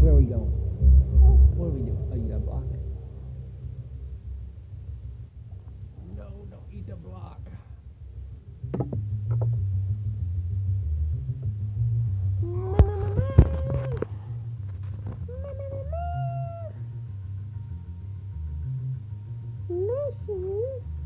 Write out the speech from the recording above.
Where are we going? What are we doing? 不行。